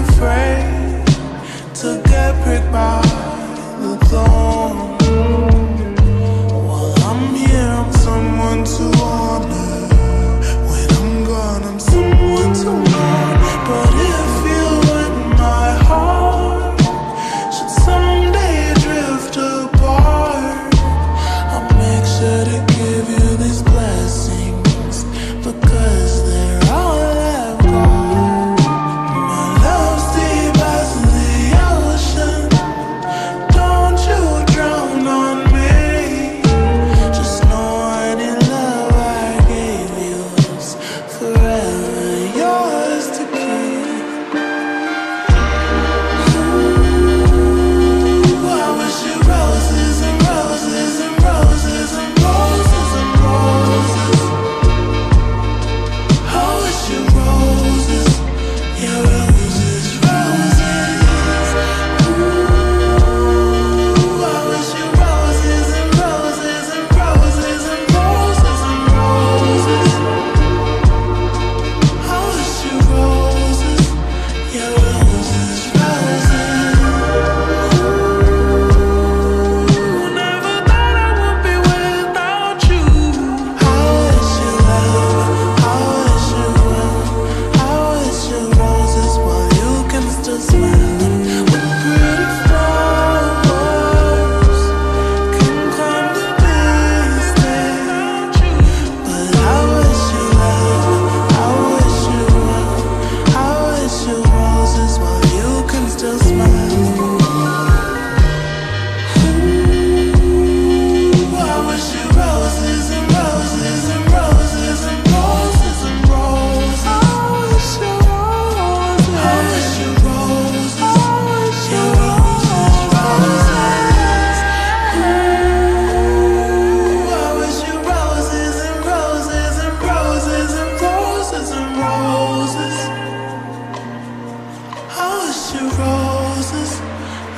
afraid to get pricked by the thorn.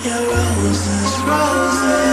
Yeah, roses, roses.